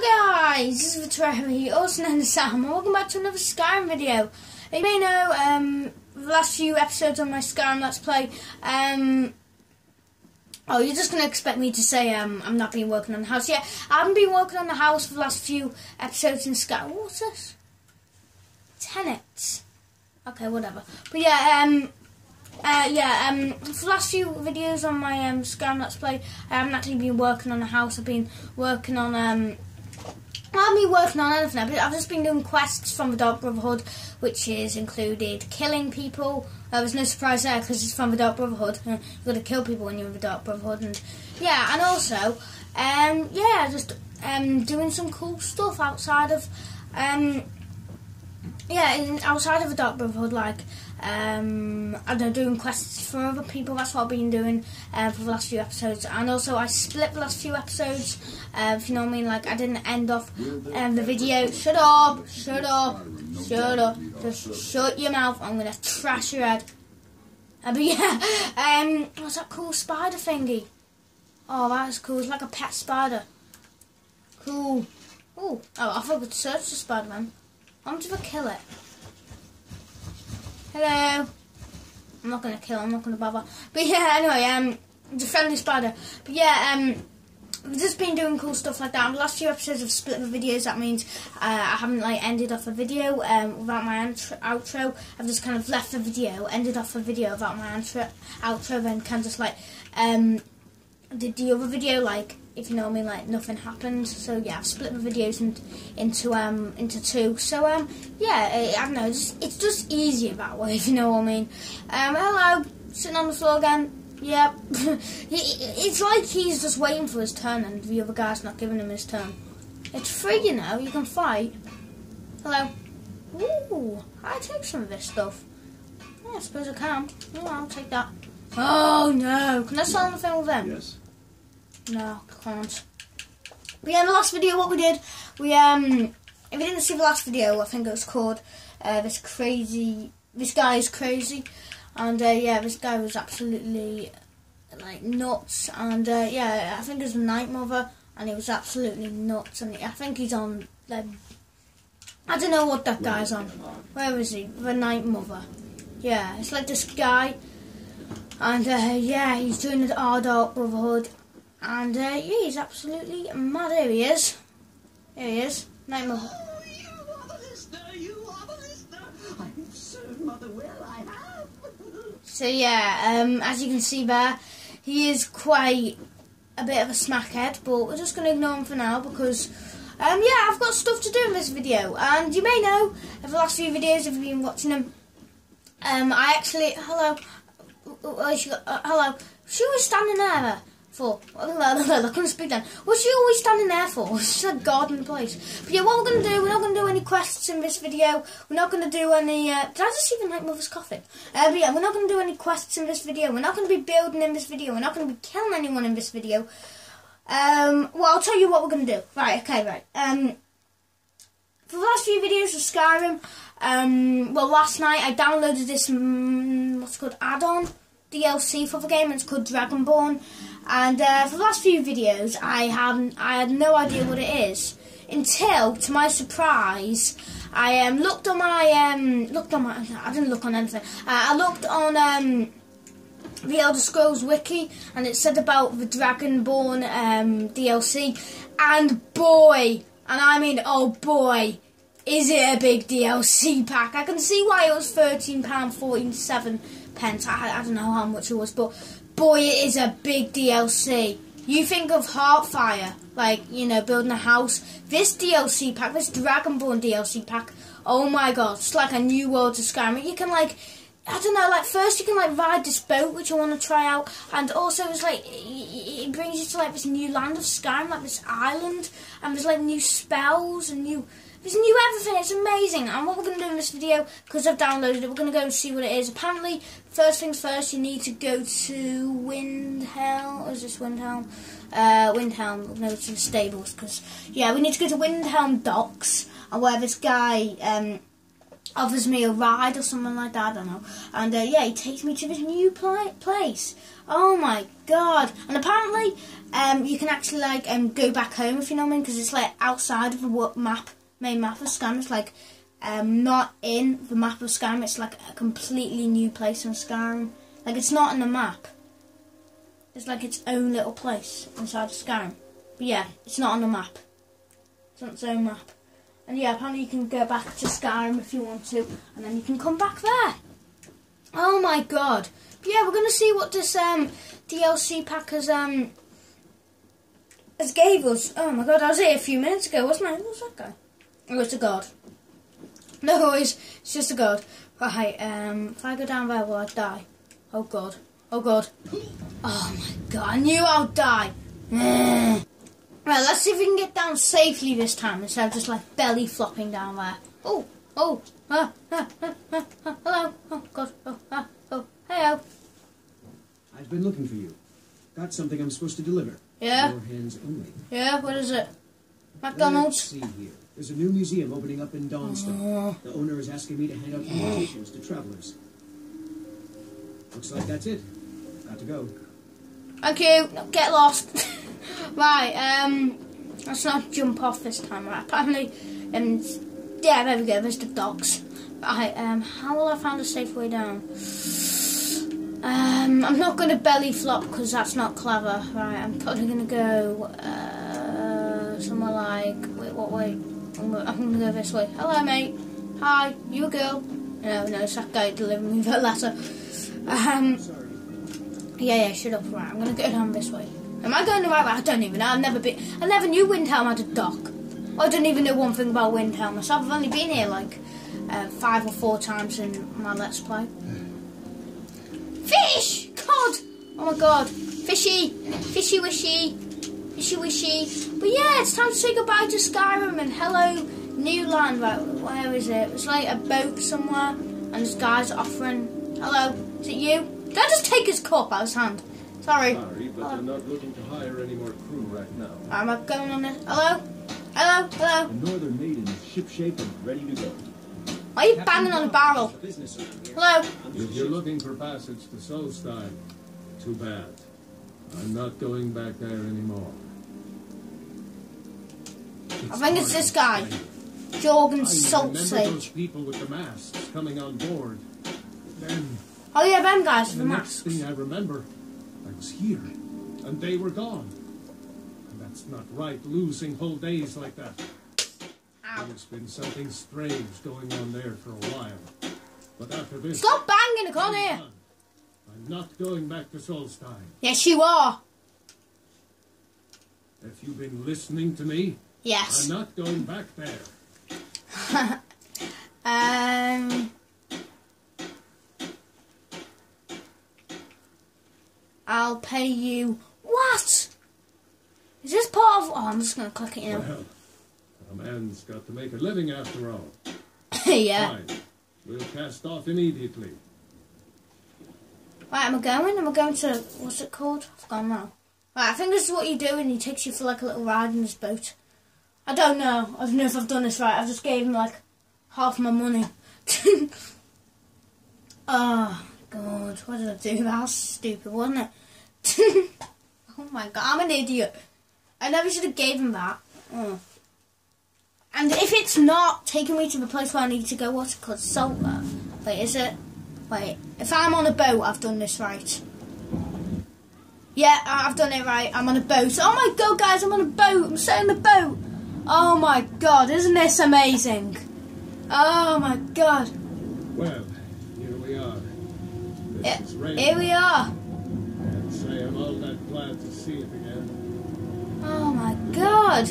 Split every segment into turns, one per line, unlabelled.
guys, this is Terry, also known as Sam, and welcome back to another Skyrim video. You may know, um, the last few episodes on my Skyrim Let's Play, um, oh, you're just going to expect me to say, um, I'm not been working on the house yet. I haven't been working on the house for the last few episodes in Skyrim. What's this? Tenets. Okay, whatever. But yeah, um, uh, yeah, um, for the last few videos on my um, Skyrim Let's Play, I haven't actually been working on the house. I've been working on, um, Haven't been working on anything. But I've just been doing quests from the Dark Brotherhood, which is included killing people. Uh, there's no surprise there because it's from the Dark Brotherhood. You've got to kill people when you're in the Dark Brotherhood, and yeah, and also, um, yeah, just um, doing some cool stuff outside of, um, yeah, in, outside of the Dark Brotherhood, like um, I know, doing quests for other people. That's what I've been doing uh, for the last few episodes, and also I split the last few episodes. Uh, if you know what I mean, like I didn't end off um, the video. Shut up! Shut up! Shut up! Just shut your mouth. I'm gonna trash your head. Uh, but yeah, um, what's that cool spider thingy? Oh, that's cool. It's like a pet spider. Cool. Ooh. Oh, I thought forgot to search the spider man. I'm just gonna kill it. Hello. I'm not gonna kill. I'm not gonna bother. But yeah, anyway, um, a friendly spider. But yeah, um, I've just been doing cool stuff like that. the last few episodes have split the videos. That means uh, I haven't like ended off a video um, without my outro. I've just kind of left the video, ended off a video without my outro, outro, then kind of just like um, did the other video like if you know what I mean, like nothing happened. So yeah, I've split the videos in, into um into two. So um yeah, I, don't know, it's, it's just easier that way, if you know what I mean. Um hello, sitting on the floor again. Yep, it's like he's just waiting for his turn, and the other guy's not giving him his turn. It's free, you know. You can fight. Hello. Ooh, I take some of this stuff. Yeah, I suppose I can. Yeah, I'll take that. Oh no! Can I sell anything with them?
Yes.
No, can't. But yeah, in the last video, what we did, we um, if you didn't see the last video, I think it was called uh, "This Crazy." This guy is crazy, and uh, yeah, this guy was absolutely like nuts, and uh, yeah, I think it was Night Mother, and he was absolutely nuts, and I think he's on like I don't know what that guy's on. Where is he? The Night Mother. Yeah, it's like this guy, and uh, yeah, he's doing the R Dark Brotherhood, and uh, yeah, he's absolutely mad. Here he is. Here he is. Night Mother.
Oh, you are the listener, you are the listener. I've served Mother well, I have.
So yeah, um, as you can see there, he is quite a bit of a smackhead, but we're just going to ignore him for now because, um, yeah, I've got stuff to do in this video. And you may know, in the last few videos, if you've been watching them, um, I actually, hello, uh, she got, uh, hello, she was standing there for? I couldn't speak then. What's she always standing there for? She's a garden place. But yeah, what we're going to do, we're not going to do any quests in this video. We're not going to do any... Uh, did I just see the Night Mother's coffin? Uh, but yeah, we're not going to do any quests in this video. We're not going to be building in this video. We're not going to be killing anyone in this video. Um, well, I'll tell you what we're going to do. Right, okay, right. Um, for the last few videos of Skyrim, um, well, last night I downloaded this, um, what's called, add-on DLC for the game. It's called Dragonborn. And uh, for the last few videos, I had I had no idea what it is until, to my surprise, I um, looked on my um, looked on my I didn't look on anything. Uh, I looked on um, the Elder Scrolls wiki, and it said about the Dragonborn um, DLC, and boy, and I mean oh boy, is it a big DLC pack? I can see why it was thirteen pound forty seven pence. I, I don't know how much it was, but boy, it is a big DLC. You think of Hearthfire, like, you know, building a house. This DLC pack, this Dragonborn DLC pack, oh my god, it's like a new world to Skyrim. You can, like, I don't know, like, first you can, like, ride this boat, which I want to try out, and also it's, like, it brings you to, like, this new land of Skyrim, like, this island, and there's, like, new spells and new there's new everything, it's amazing. And what we're going to do in this video, because I've downloaded it, we're going to go and see what it is. Apparently, first things first, you need to go to Windhelm, is this Windhelm? Uh, Windhelm, no, it's in the stables, because, yeah, we need to go to Windhelm Docks, and where this guy, um, offers me a ride or something like that. I don't know. And uh, yeah, he takes me to this new pla- place. Oh my god! And apparently, um, you can actually like um go back home if you know what I mean, because it's like outside of the map, main map of Skyrim. It's like um not in the map of Skyrim. It's like a completely new place in Skyrim. Like it's not in the map. It's like its own little place inside of Skyrim. But yeah, it's not on the map. It's on its own map. And yeah, apparently you can go back to Skyrim if you want to, and then you can come back there. Oh my god. But yeah, we're gonna see what this um DLC pack has um has gave us. Oh my god, I was here a few minutes ago, wasn't I? Who's that guy? Oh, it's a god. No, it's, it's just a god. Right, um, if I go down there, will I die? Oh god. Oh god. Oh my god, I knew I'd die. Right, let's see if we can get down safely this time instead of just like belly flopping down there. Oh, oh, ah, ah, ah, ah, ah, hello. Oh god, oh, ah, oh, hello.
I've been looking for you. Got something I'm supposed to deliver.
Yeah,
Your hands only.
yeah, what is it?
Let's
McDonald's?
see here. There's a new museum opening up in Dawnstar. The owner is asking me to hand out invitations to travelers. Looks like that's it. Got to go.
Okay, get lost. right, um, let's not jump off this time. Right, apparently, um, yeah, there we go. There's the docks. Right, um, how will I find a safe way down? Um, I'm not going to belly flop because that's not clever. Right, I'm probably going to go uh, somewhere like. Wait, what way? I'm gonna, I'm gonna go this way. Hello, mate. Hi, you a girl? No, no, it's that guy delivering me the letter. Um, yeah, yeah, shut up. Right, I'm gonna go down this way. Am I going the right way? I don't even know. I've never been. I never knew Windhelm had a dock. I don't even know one thing about Windhelm myself. I've only been here like uh, five or four times in my Let's Play. Fish! Cod! Oh my god. Fishy! Fishy wishy! Fishy wishy! But yeah, it's time to say goodbye to Skyrim and hello, new land. Right, where is it? It's like a boat somewhere, and this guy's offering. Hello, is it you? Did I just take his cup out of his hand? Sorry.
Sorry, but they're not looking to hire any more crew right now.
I'm I going on this? Hello? Hello? Hello?
The Northern Maiden is shipshape and ready to go.
Why are you banging on the barrel?
Business over here.
Hello?
If you're looking for passage to Solstheim, too bad. I'm not going back there anymore.
I think it's this guy. Jorgen
remember those people with the masks coming on board. Then,
Oh yeah, them guys with
the
the
next thing I remember, I was here, and they were gone. And that's not right, losing whole days like that.
Ow.
There's been something strange going on there for a while. But after this,
Stop banging, I can't
I'm
hear.
I'm not going back to Solstheim.
Yes, you are.
If you've been listening to me,
Yes.
I'm not going back there.
Um. I'll pay you. What? Is this part of? Oh, I'm just gonna click it. in.
Well, a man's got to make a living after all.
yeah.
Fine. We'll cast off immediately.
Right, am I going? Am I going to what's it called? I've gone now. Right, I think this is what you do, and he takes you for like a little ride in his boat. I don't know. I don't know if I've done this right. I've just gave him like half my money. oh God, what did I do? That was stupid, wasn't it? oh my God, I'm an idiot. I never should have gave him that. Oh. And if it's not taking me to the place where I need to go, what's it called? Saltwater. Wait, is it? Wait, if I'm on a boat, I've done this right. Yeah, I've done it right. I'm on a boat. Oh my god, guys, I'm on a boat. I'm sailing the boat. Oh my god, isn't this amazing? Oh my god.
Well, here we are. This is.
Here we are.
And say I'm all that glad to see it again.
Oh my god.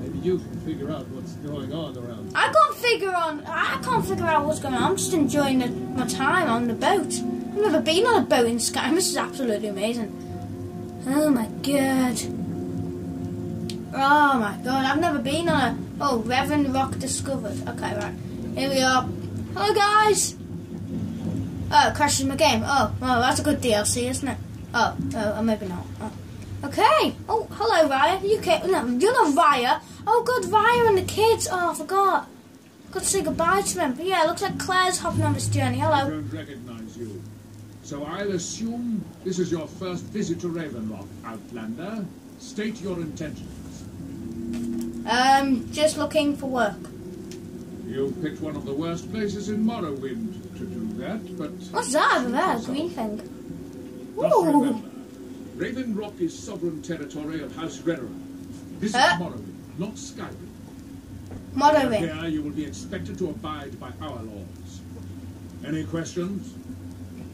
Maybe you can figure out what's going on around.
I can't figure on. I can't figure out what's going on. I'm just enjoying the, my time on the boat. I've never been on a boat in Sky. This is absolutely amazing. Oh my god. Oh my god. I've never been on a. Oh, Raven Rock discovered. Okay, right. Here we are. Hello, guys. Oh, it crashes my game. Oh, well, that's a good DLC, isn't it? Oh, oh, uh, maybe not. Oh. Okay. Oh, hello, Raya. You okay? No, you're not Raya. Oh, God, Raya and the kids. Oh, I forgot. Got to say goodbye to them. But yeah, it looks like Claire's hopping on this journey.
I
Hello.
don't recognize you. So I'll assume this is your first visit to Raven Rock, Outlander. State your intentions.
Um, just looking for work.
You picked one of the worst places in Morrowind to do that, but...
What's that over there? Green thing. Ooh.
remember, Raven Rock is sovereign territory of House Redoran. This
Uh.
is Morrowind, not Skyrim.
Motto ring.
Here you will be expected to abide by our laws. Any questions?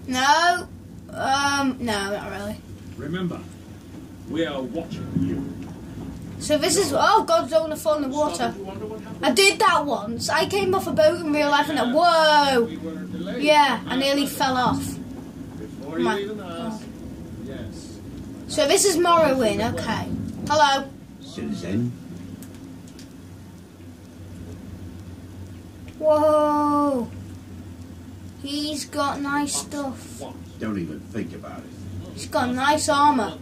No. Um, no, not really.
Remember, we are watching you.
So this is oh God, don't want to fall in the water.
Starting to wonder what happened?
I did that once. I came off a boat in real life and I, whoa,
We were delayed.
yeah, I nearly fell off. My-
you even asked. Yes.
So this is Morrowind. Okay. Hello.
Citizen,
Whoa. He's got nice stuff.
don't even think about it.
He's got nice armor.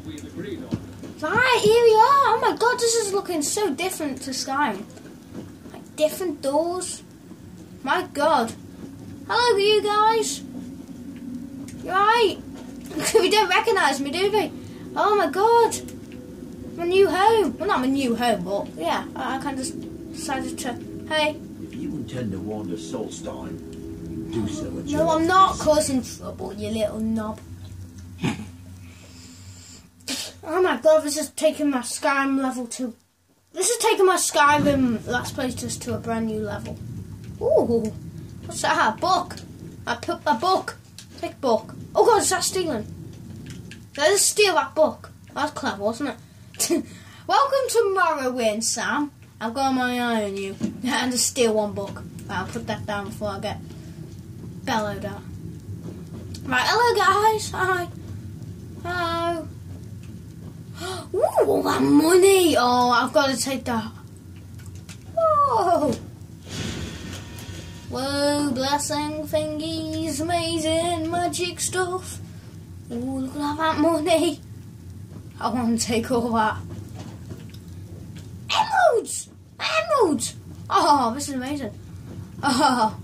What we agreed on.
Right, here we are. Oh my god, this is looking so different to Skyrim. Like different doors. My god. Hello, you guys. You right? we don't recognise me, do we? Oh my god. My new home. Well, not my new home, but yeah, I, I kind of decided to. Hey,
If you intend to wander Solstheim, do so at your
no, I'm not causing trouble, you little knob. oh my god, this is taking my Skyrim level to. This is taking my Skyrim last place just to a brand new level. Ooh, what's that? A book. I put a book. Take book. Oh god, is that stealing? Let's steal that book. That's clever, wasn't it? Welcome to Morrowind, Sam. I've got my eye on you. And to steal one book. Right, I'll put that down before I get bellowed at. Right, hello guys. Hi. Hello. Ooh, all that money. Oh, I've got to take that. Whoa. Whoa, blessing thingies, amazing magic stuff. Ooh, look at that money. I want to take all that. Emeralds! Emeralds! Oh, this is amazing. Oh.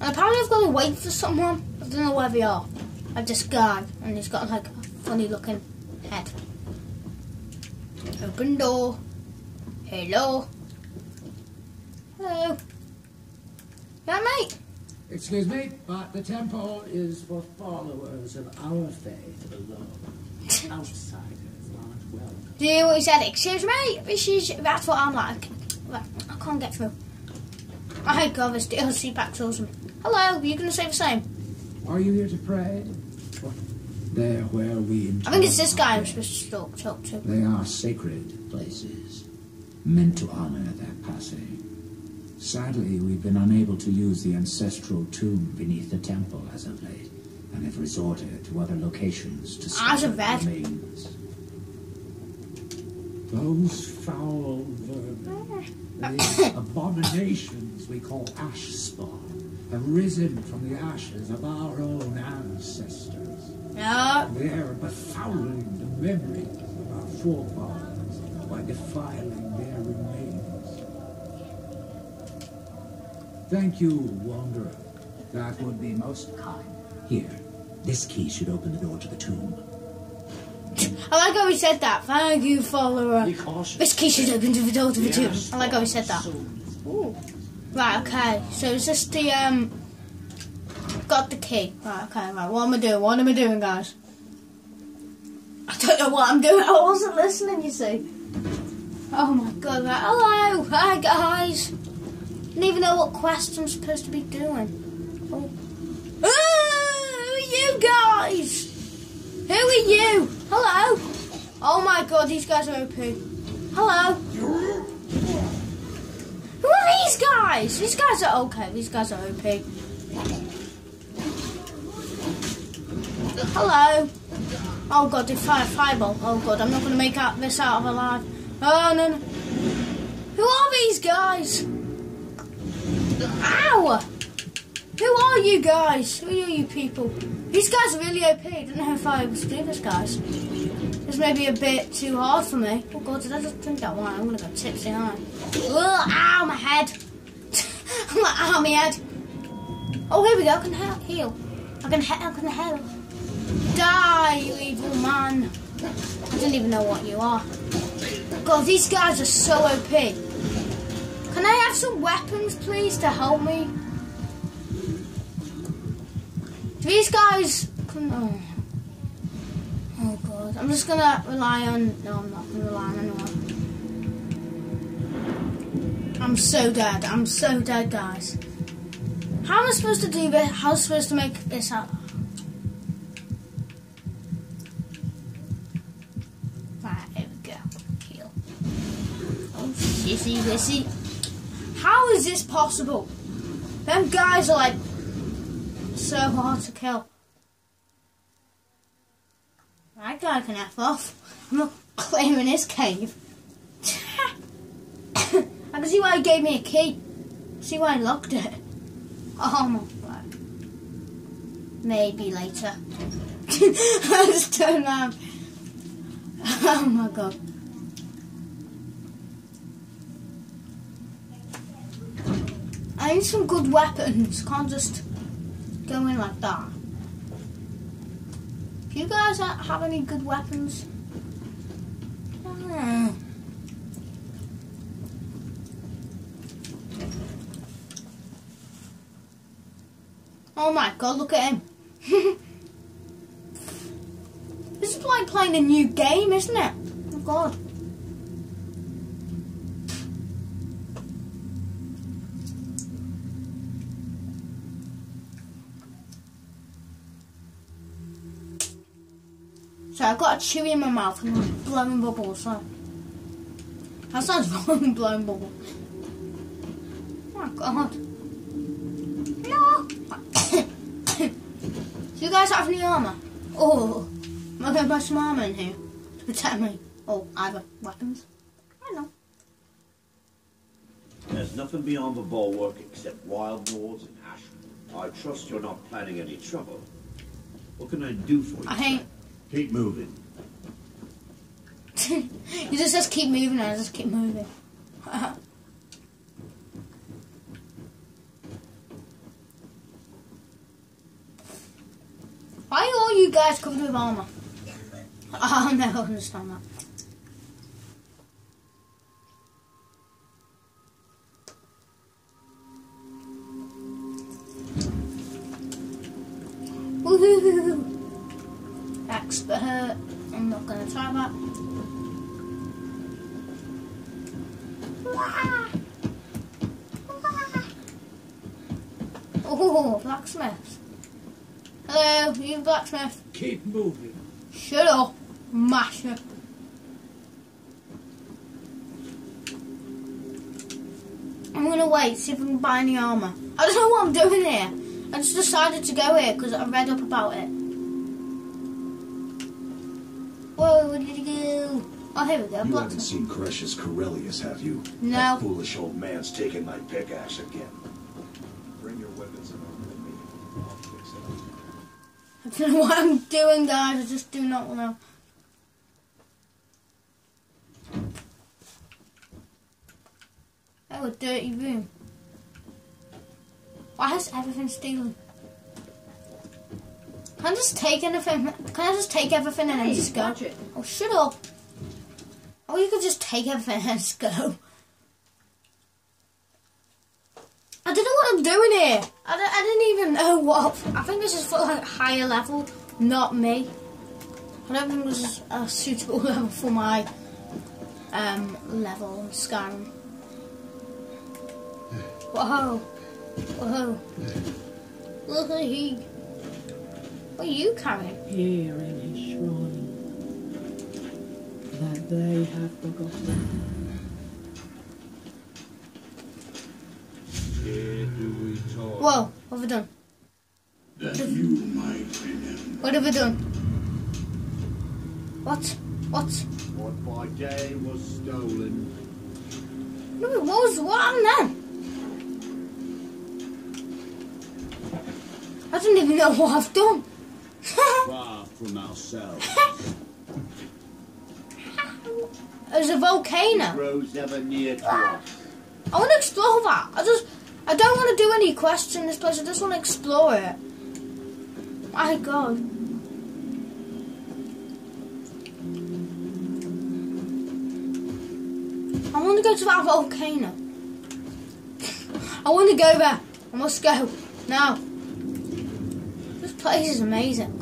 And apparently I've got to wait for someone. I don't know where they are. Like this guy, and he's got like a funny looking head. Open door. Hello. Hello. Yeah, mate.
Excuse me, but the temple is for followers of our faith alone. Outsiders aren't welcome.
Do you hear what he said? Excuse me? This is, that's what I'm like. I can't get through. I hate God, this DLC pack's awesome. Hello, are you going to say the same?
Are you here to pray? There where we
I think it's this guy I'm supposed to talk, talk to.
They are sacred places, meant to honor their passing. Sadly, we've been unable to use the ancestral tomb beneath the temple as of late, and have resorted to other locations to
As
scatter
of that.
remains. Those foul vermin, the abominations we call ash spawn, have risen from the ashes of our own ancestors.
No.
They're befouling the memory of our forefathers by defiling their remains. Thank you, Wanderer. That would be most kind. Here, this key should open the door to the tomb.
I like how he said that. Thank you, follower. This key should open to the door to the tomb. I like how he said that. Ooh. Right, okay. So is this the, um... Got the key. Right, okay, right. What am I doing? What am I doing, guys? I don't know what I'm doing. I wasn't listening, you see. Oh my god, right. Hello! Hi, guys! I don't even know what quest I'm supposed to be doing. Oh. Who are you guys? Who are you? Hello? Oh my god, these guys are OP. Hello? Who are these guys? These guys are okay. These guys are OP. Hello? Oh god, they fire fireball. Oh god, I'm not to make out this out of alive. Oh no, no. Who are these guys? Ow! Who are you guys? Who are you people? These guys are really OP. I don't know if I was do this, guys. This may be a bit too hard for me. Oh god, did I just drink that wine? I'm gonna go tipsy, aren't I? Ugh, ow, my head. I'm like, ow, my head. Oh, here we go. I can he- heal. I can he- I can heal. Die, you evil man. I don't even know what you are. God, these guys are so OP. Can I have some weapons, please, to help me? These guys can. Oh. oh god. I'm just gonna rely on. No, I'm not gonna rely on anyone. I'm so dead. I'm so dead, guys. How am I supposed to do this? How am I supposed to make this out? Right, here we go. Heal. Oh, sissy, sissy. How is this possible? Them guys are like so hard to kill. That guy can F off. I'm not claiming his cave. I can see why he gave me a key. See why he locked it. Oh my god. Maybe later. I just turned around. Oh my god. I need some good weapons. Can't just go in like that. Do you guys have any good weapons? Hmm. Oh my god, look at him. this is like playing a new game, isn't it? Oh god. I've got a chewy in my mouth and I'm blowing bubbles, so. That sounds wrong, blowing bubbles. Oh my god. No! Do you guys have any armour? Oh, am I going to buy some armour in here to protect me? Oh, either weapons? I know.
There's nothing beyond the bulwark except wild Nords and ash. I trust you're not planning any trouble. What can I do for you?
I hate.
Keep moving.
you just says keep moving and I just keep moving. Why are all you guys covered with armour? Oh no, I understand that. Woohoo! Expert. I'm not gonna try that. Oh, blacksmith. Hello, you blacksmith.
Keep moving.
Shut up, masher. I'm gonna wait, see if I can buy any armour. I don't know what I'm doing here. I just decided to go here because I read up about it. Did he go? Oh, here we go.
You haven't seen Crescius Caerellius, have you?
No.
That foolish old man's taking my pickaxe again. Bring your weapons and armor with me. I'll fix it.
I don't know what I'm doing, guys. I just do not want to. Oh, a dirty room. Why is everything stealing? Can I just take anything? Can I just take everything and then just go?
watch it.
Oh, shut up. Oh, you could just take everything and just go. I don't know what I'm doing here. I, don't- I didn't even know what. I think this is for like higher level, not me. I don't think this is a suitable level for my um, level in Skyrim. Whoa. Whoa. Look at he. What are you carrying?
Here in his shrine that they have forgotten.
Here do we talk.
Whoa, what have I done?
That you might remember.
What have I done? What? What?
What by day was stolen.
No, what was what happened then? I don't even know what I've done.
Far from ourselves.
there's a volcano.
Grows ever near to us.
I want to explore that. I just, I don't want to do any quests in this place. I just want to explore it. My God. I want to go to that volcano. I want to go there. I must go now. This place is amazing.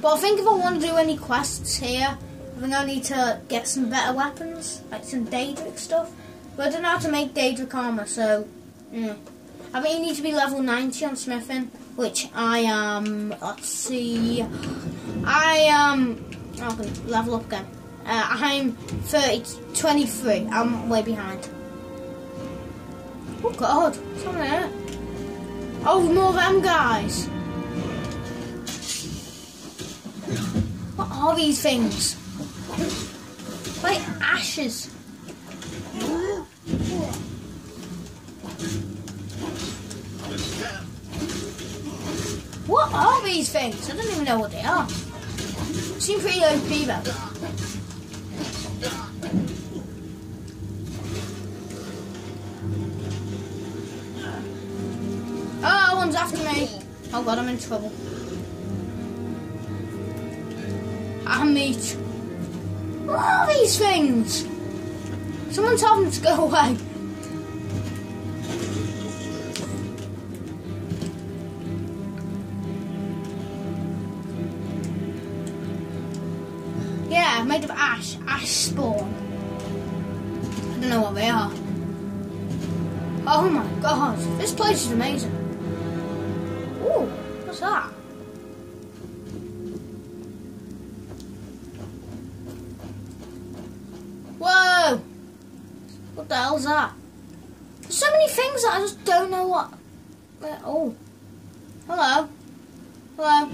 but I think if I want to do any quests here, I think I need to get some better weapons, like some Daedric stuff. But I don't know how to make Daedric armor, so. I think you need to be level 90 on smithing, which I am. Let's see. I am. I'm gonna level up again. Uh, I'm 30, 23. I'm way behind. Oh god, something. Oh, more of them guys. What are these things? Like ashes. What are these things? I don't even know what they are. Seem pretty OP though. After me. Oh god, I'm in trouble. I'm meat. What are these things? Someone told them to go away. Yeah, made of ash. Ash spawn. I don't know what they are. Oh my god, this place is amazing. Whoa! What the hell's that? There's so many things that I just don't know what. Oh. Hello. Hello.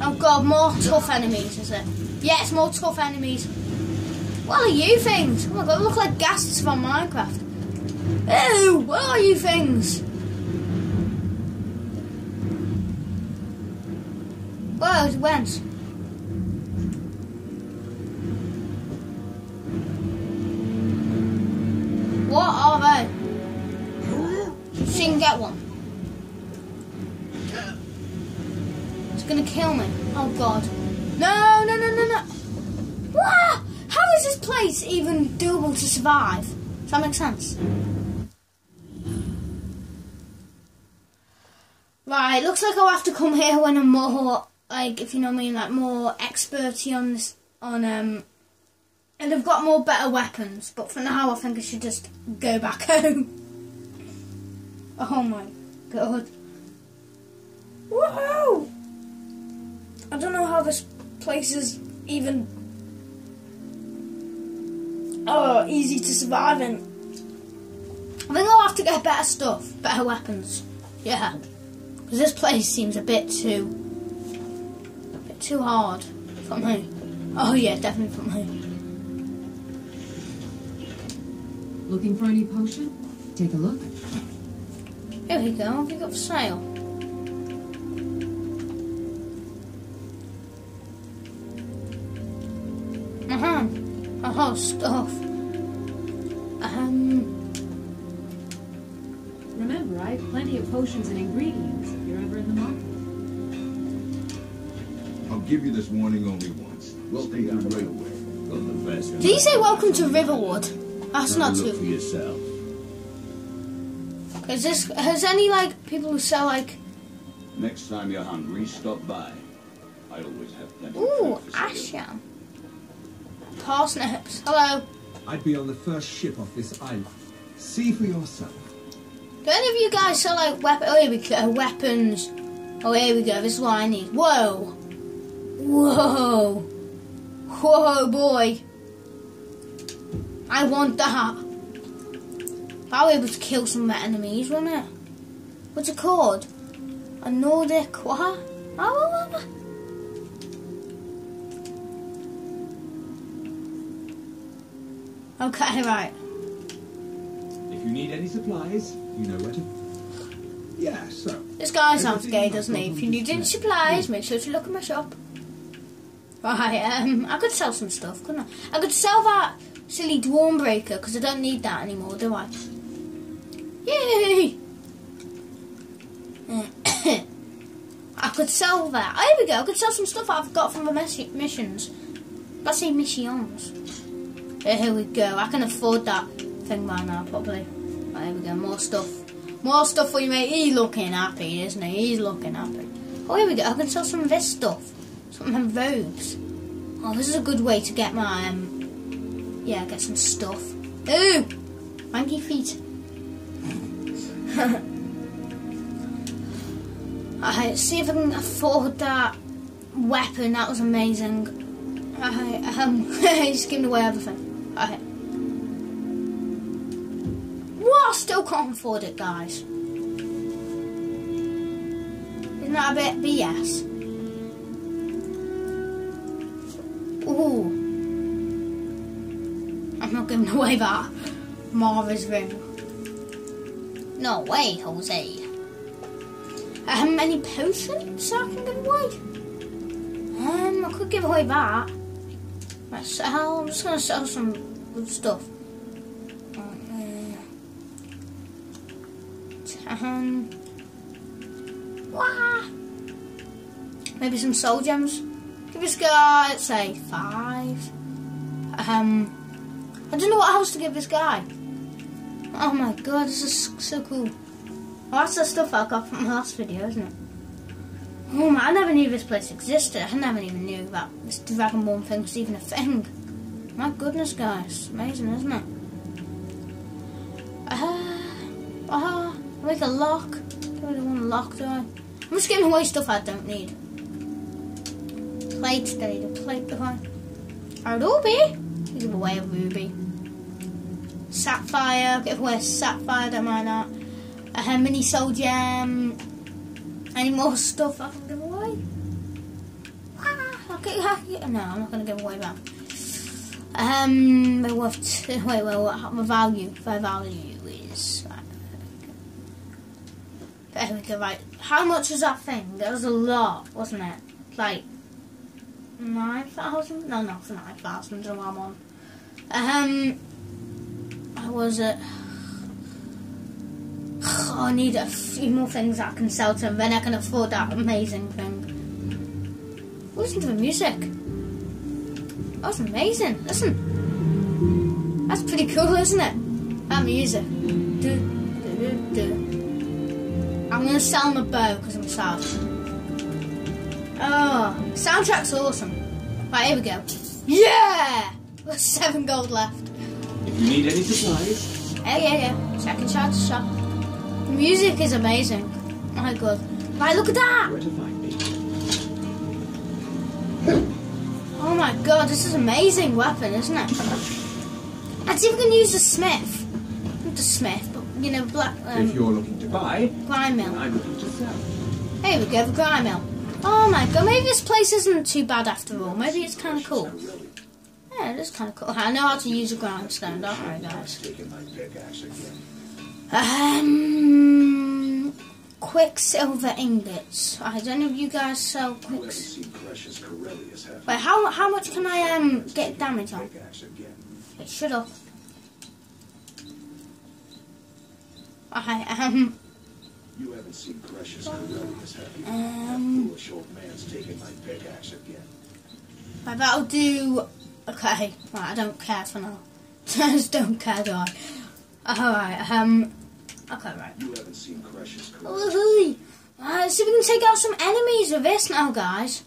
Oh god, more tough enemies, is it? Yes, more tough enemies. What are you things? Oh my god, look like ghasts from Minecraft. Ew, what are you things? Oh, it went. What are they? She can get one. It's gonna kill me. Oh god. No, no, no, no, no. What? How is this place even doable to survive? Does that make sense? Right, looks like I'll have to come here when I'm more, like, if you know what I mean, like, more experty on this, on, um, and they've got more better weapons, but for now I think I should just go back home. Oh my god. Whoa! I don't know how this place is even oh easy to survive in. I think I'll have to get better stuff, better weapons. Yeah, because this place seems a bit too, too hard for me. Oh yeah, definitely for me.
Looking for any potion? Take a look.
Here we go. We got for sale? Uh huh. Oh, stuff. Um.
Remember, I have plenty of potions and ingredients if you're ever in the market.
I'll give you this warning only once. We'll take you right away.
Got the best.
Did you say welcome to Riverwood? That's not
Look for yourself.
Is this has any like people who sell like
Next time you're hungry, stop by. I always have plenty of
ooh
food for sale.
asham, parsnips? Hello.
I'd be on the first ship off this island. See for yourself.
Do any of you guys sell like weapon? Oh, here we go. Weapons. Oh, here we go. This is what I need. Whoa. Whoa. Whoa, boy. I want that. I'll be able to kill some of my enemies, won't it? What's it called? A Nordic what? Oh. Okay, right.
If you need any supplies, you know where to. Yeah, so.
This guy sounds gay, doesn't he? If you need any supplies, make sure to look at my shop. Right, um, I could sell some stuff, couldn't I? I could sell that silly Dwarm Breaker because I don't need that anymore, do I? Yay! I could sell that. Oh, here we go. I could sell some stuff I've got from the missions. Let's say missions. Here we go. I can afford that thing by now, probably. Right, here we go. More stuff. More stuff for you, mate. He's looking happy, isn't he? He's looking happy. Oh, here we go. I can sell some of this stuff. My robes. Oh, this is a good way to get my, um... Yeah, get some stuff. Ooh! Monkey feet. Alright, see if I can afford that weapon. That was amazing. Alright, um, he's giving away everything. Alright. What? Still can't afford it, guys. Isn't that a bit BS? Ooh. I'm not giving away that Marva's ring. No way, Jose. How many potions I can give away? Um, I could give away that. Right. I'm just gonna sell some good stuff. Uh, Ten. Wah. Maybe some soul gems. This guy, let's say five. Um, I don't know what else to give this guy. Oh my god, this is so cool. Well, that's the stuff I got from the last video, isn't it? Oh man, I never knew this place existed. I never even knew that this Dragonborn thing was even a thing. My goodness, guys. Amazing, isn't it? Ah, uh, uh, make a lock. I want a lock, do I? I'm just giving away stuff I don't need. Plate, do I need a plate, do ruby? Give away a ruby. Sapphire, give away a sapphire, don't mind. A mini soul gem. Any more stuff I can give away? Ah, okay. No, I'm not going to give away that. Um, two, wait, wait, what the value? Their value is. There we go, right. How much was that thing? That was a lot, wasn't it? Like, 9,000? No, not for 9,000, I'm on. Um, how was it? Oh, I need a few more things I can sell to them, then I can afford that amazing thing. Listen to the music. That's amazing. Listen. That's pretty cool, isn't it? That music. Du, du, du, I'm going to sell my bow because I'm sad. Oh, soundtrack's awesome. Right, here we go. Yeah! Got seven gold left.
If you need any supplies,
Yeah, yeah, yeah. Second shot, shot. The music is amazing. Oh, My god. Right, look at that!
where to find me.
Oh my god, this is an amazing weapon, isn't it? See if we can use the smith. Not the smith, but, you know, black,
if
um,
you're looking to buy,
grind mill.
I'm looking to sell.
Here we go, the grind mill. Oh my god, maybe this place isn't too bad after all. Maybe it's kind of cool. Yeah, it is kind of cool. I know how to use a grindstone, don't I, guys? Um, quicksilver ingots. I don't know if you guys sell
You haven't
quicks.
seen Crescius Caerellius, have you?
Wait, how how much can I um get damage on? Okay, shut up. I um
You haven't seen Crescius Caerellius, have you?
Um.
that foolish old man's taking my pickaxe again.
right, that'll do. Okay, right, I don't care for now. I Just don't care, do I? Alright, um. Okay, right.
You haven't seen Crescius Caerellius.
Woohoo! Right, let's see if we can take out some enemies with this now, guys.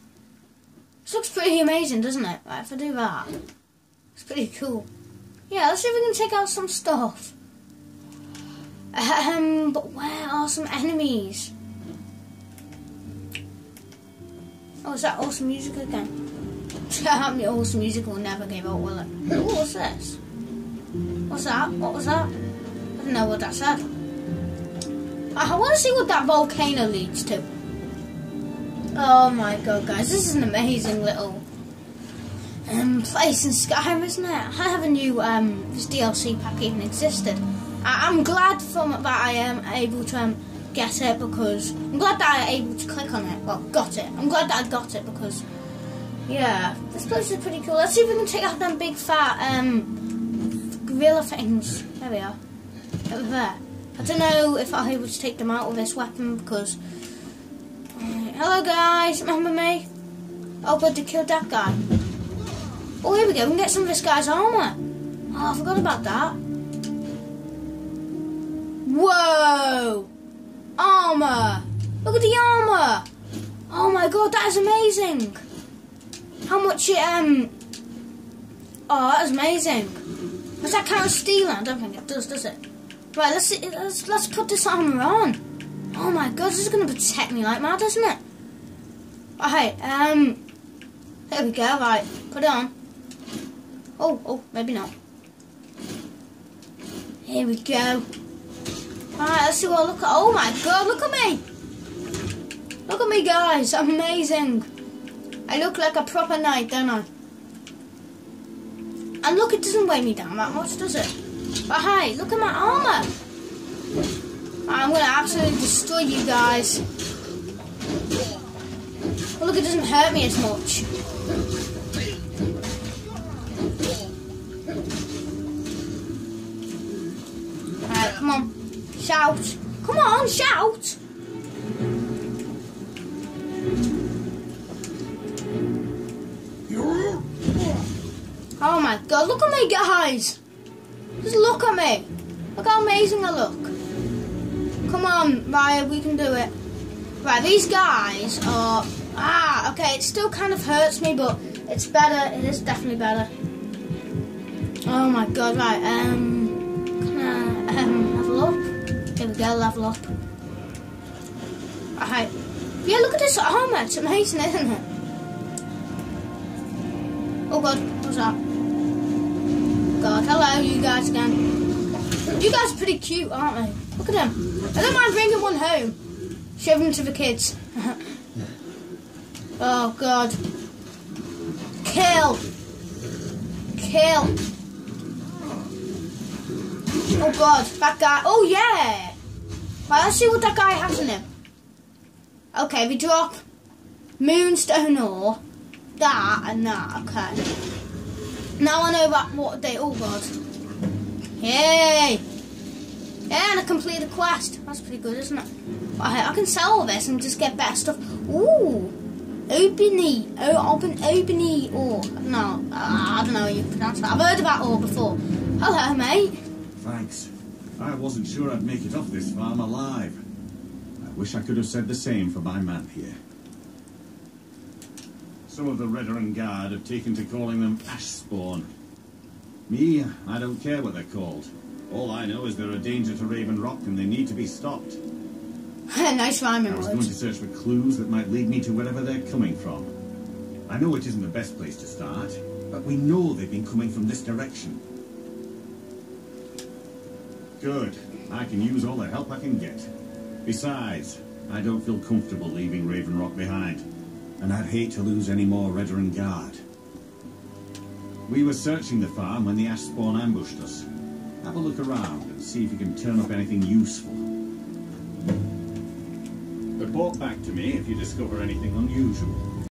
This looks pretty amazing, doesn't it? Right, if I do that, it's pretty cool. Yeah, let's see if we can take out some stuff. Um, but where are some enemies? Oh, is that awesome music again? the awesome music will never give up, will it? Oh, what's this? What's that? What was that? I don't know what that said. I want to see what that volcano leads to. Oh my god, guys, this is an amazing little um, place in Skyrim, isn't it? I never knew um, this DLC pack even existed. I- I'm glad from that I am able to um, get it because I'm glad that I am able to click on it. Well, got it. I'm glad that I got it because Yeah, this place is pretty cool. Let's see if we can take out them big fat um gorilla things. There we are. Over there. I don't know if I'll be able to take them out with this weapon because. Alright, Hello guys, remember me? Oh, but they killed that guy. Oh, here we go. We can get some of this guy's armor. Oh, I forgot about that. Whoa! Armor! Look at the armor! Oh my god, that is amazing! How much it, um... Oh, that is amazing. Does that count as stealing? I don't think it does, does it? Right, let's see, let's, let's put this armor on. Oh my god, this is going to protect me like mad, isn't it? Alright, um... There we go, right, put it on. Oh, oh, maybe not. Here we go. Alright, let's see what I look at. Oh my god, look at me! Look at me, guys. Amazing. I look like a proper knight, don't I? And look, it doesn't weigh me down that much, does it? But hey, look at my armor. I'm going to absolutely destroy you guys. But look, it doesn't hurt me as much. Alright, come on. Shout. Come on, shout. Oh my god, look at me guys! Just look at me! Look how amazing I look. Come on, Raya, we can do it. Right, these guys are... Ah, okay, it still kind of hurts me, but it's better. It is definitely better. Oh my god, right, um... go, level up. Alright. Yeah, look at this armor. It's amazing, isn't it? Oh god, what's that? God, hello, you guys again. You guys are pretty cute, aren't they? Look at them. I don't mind bringing one home. Show them to the kids. oh god. Kill. Kill. Oh god, that guy. Oh yeah. Right, let's see what that guy has in him. Okay, we drop moonstone ore, that and that. Okay. Now I know that what they. all god. Yay! Yeah, and I completed the quest. That's pretty good, isn't it? I, I can sell all this and just get better stuff. Ooh, Obini, oh, open Obini ore. No, uh, I don't know how you pronounce that. I've heard about ore before. Hello, mate.
Thanks. I wasn't sure I'd make it off this farm alive. I wish I could have said the same for my man here. Some of the Redoran Guard have taken to calling them ash spawn. Me, I don't care what they're called. All I know is they're a danger to Raven Rock and they need to be stopped.
nice rhyming
I was going to search for clues that might lead me to wherever they're coming from. I know it isn't the best place to start, but we know they've been coming from this direction. Good. I can use all the help I can get. Besides, I don't feel comfortable leaving Raven Rock behind, and I'd hate to lose any more Redoran Guard. We were searching the farm when the Ash Spawn ambushed us. Have a look around and see if you can turn up anything useful. Report back to me if you discover anything unusual.